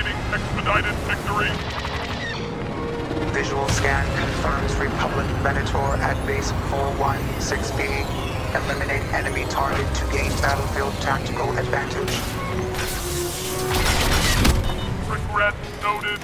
expedited victory. Visual scan confirms Republic Venator at base 416B. Eliminate enemy target to gain battlefield tactical advantage. Regret noted.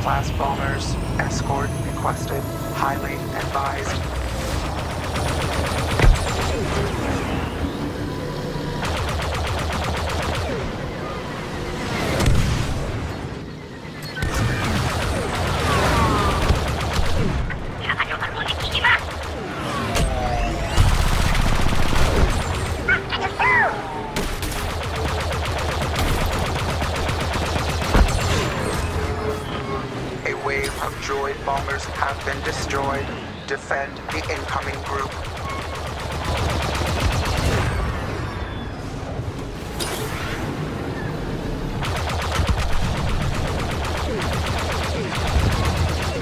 Hyena-class bombers. Escort requested. Highly advised. Bombers have been destroyed. Defend the incoming group.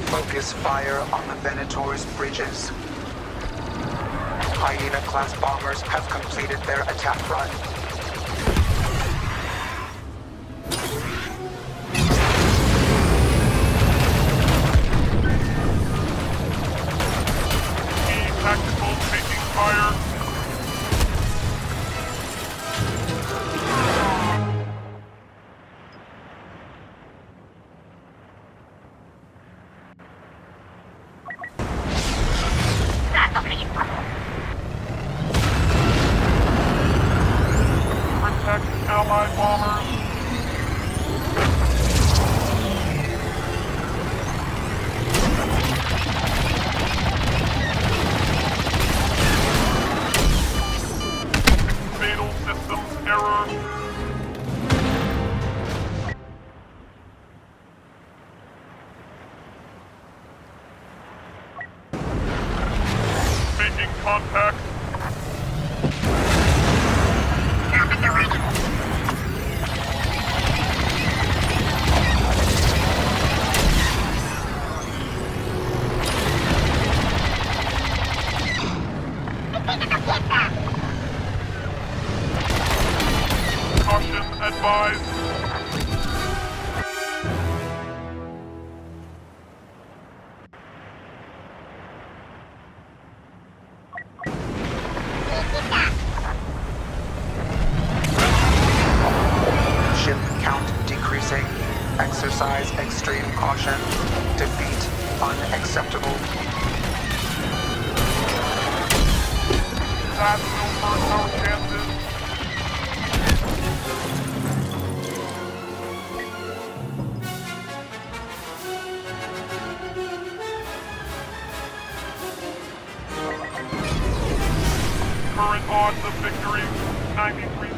Focus fire on the Venator's bridges. Hyena-class bombers have completed their attack run. Allied bombers. Fatal systems error. Making contact. Ship count decreasing. Exercise extreme caution. Defeat unacceptable. That will Current odds of victory, 93%.